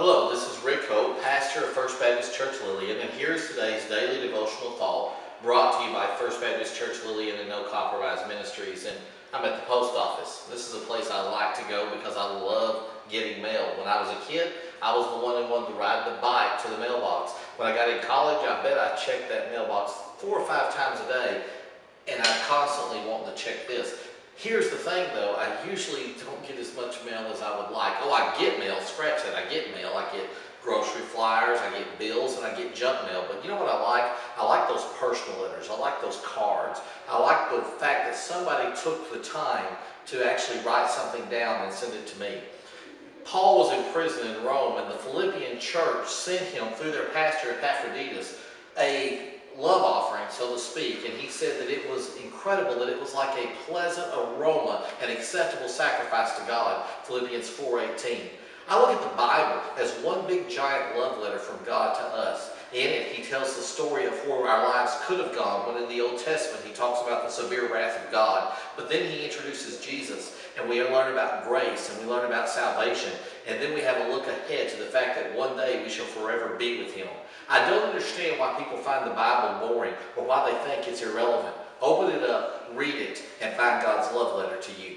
Hello, this is Rick Hope, pastor of First Baptist Church Lillian, and here's today's daily devotional thought brought to you by First Baptist Church Lillian and No Compromise Ministries. And I'm at the post office. This is a place I like to go because I love getting mail. When I was a kid, I was the one who wanted to ride the bike to the mailbox. When I got in college, I bet I checked that mailbox four or five times a day, and I constantly wanted to check this. Here's the thing though, I usually don't get as much mail as I would like. Oh, I get mail, scratch that, I get mail. I get grocery flyers, I get bills, and I get junk mail. But you know what I like? I like those personal letters. I like those cards. I like the fact that somebody took the time to actually write something down and send it to me. Paul was in prison in Rome, and the Philippian church sent him through their pastor Epaphroditus a love offering, so to speak, and he said that it was incredible, that it was like a pleasant aroma, an acceptable sacrifice to God, Philippians 4.18. I look at the Bible as one big giant love letter from God to us. In it, he tells the story of where our lives could have gone when in the Old Testament he talks about the severe wrath of God. But then he introduces Jesus, and we learn about grace, and we learn about salvation, and then we have a look ahead to the fact that one day we shall forever be with him. I don't understand why people find the Bible boring or why they think it's irrelevant. Open it up, read it, and find God's love letter to you.